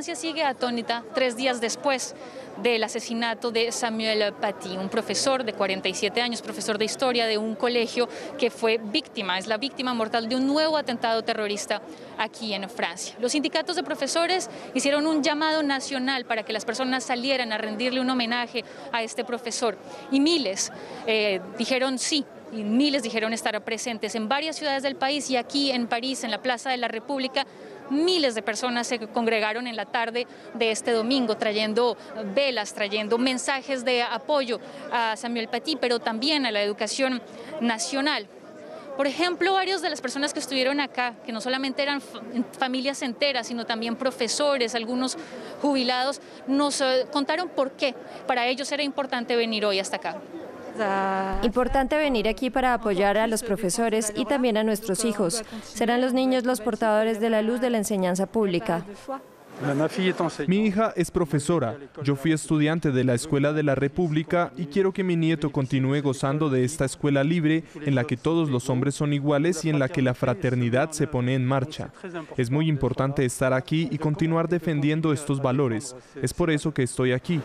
Francia sigue atónita tres días después del asesinato de Samuel Paty, un profesor de 47 años, profesor de historia de un colegio que fue víctima, es la víctima mortal de un nuevo atentado terrorista aquí en Francia. Los sindicatos de profesores hicieron un llamado nacional para que las personas salieran a rendirle un homenaje a este profesor y miles eh, dijeron sí, y miles dijeron estar presentes en varias ciudades del país y aquí en París, en la Plaza de la República, Miles de personas se congregaron en la tarde de este domingo trayendo velas, trayendo mensajes de apoyo a Samuel Paty, pero también a la educación nacional. Por ejemplo, varias de las personas que estuvieron acá, que no solamente eran familias enteras, sino también profesores, algunos jubilados, nos eh, contaron por qué para ellos era importante venir hoy hasta acá. Importante venir aquí para apoyar a los profesores y también a nuestros hijos. Serán los niños los portadores de la luz de la enseñanza pública. Mi hija es profesora. Yo fui estudiante de la Escuela de la República y quiero que mi nieto continúe gozando de esta escuela libre en la que todos los hombres son iguales y en la que la fraternidad se pone en marcha. Es muy importante estar aquí y continuar defendiendo estos valores. Es por eso que estoy aquí.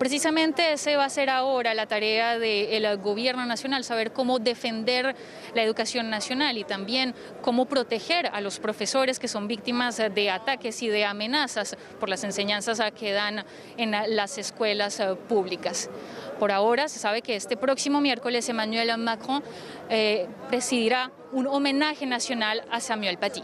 Precisamente ese va a ser ahora la tarea del gobierno nacional, saber cómo defender la educación nacional y también cómo proteger a los profesores que son víctimas de ataques y de amenazas por las enseñanzas que dan en las escuelas públicas. Por ahora se sabe que este próximo miércoles Emmanuel Macron eh, presidirá un homenaje nacional a Samuel Paty.